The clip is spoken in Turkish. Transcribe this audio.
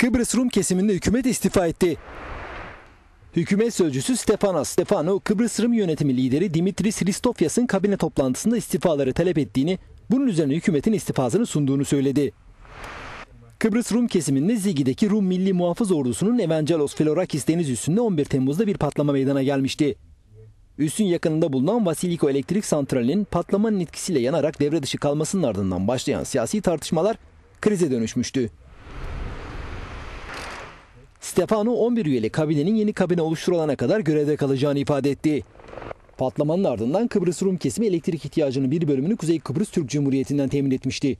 Kıbrıs Rum kesiminde hükümet istifa etti. Hükümet sözcüsü Stefanos Stefano, Kıbrıs Rum yönetimi lideri Dimitris Ristofyas'ın kabine toplantısında istifaları talep ettiğini, bunun üzerine hükümetin istifasını sunduğunu söyledi. Kıbrıs Rum kesiminde Zigi'deki Rum Milli Muhafız Ordusu'nun Evangelos Filorakis deniz üssünde 11 Temmuz'da bir patlama meydana gelmişti. Üssün yakınında bulunan Vasiliko Elektrik Santrali'nin patlamanın etkisiyle yanarak devre dışı kalmasının ardından başlayan siyasi tartışmalar krize dönüşmüştü. Stefano 11 üyeli kabinenin yeni kabine oluşturulana kadar görevde kalacağını ifade etti. Patlamanın ardından Kıbrıs Rum kesimi elektrik ihtiyacının bir bölümünü Kuzey Kıbrıs Türk Cumhuriyeti'nden temin etmişti.